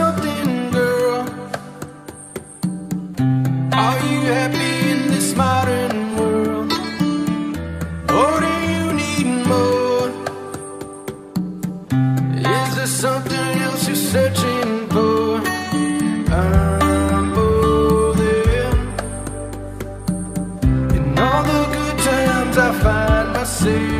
something, girl. Are you happy in this modern world? Or do you need more? Is there something else you're searching for? I'm for. In all the good times, I find myself.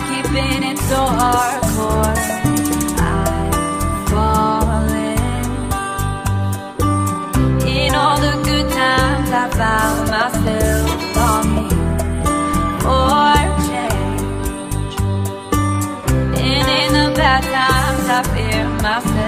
keeping it so hardcore. I've. In all the good times, I found myself longing change. And in the bad times, I fear myself.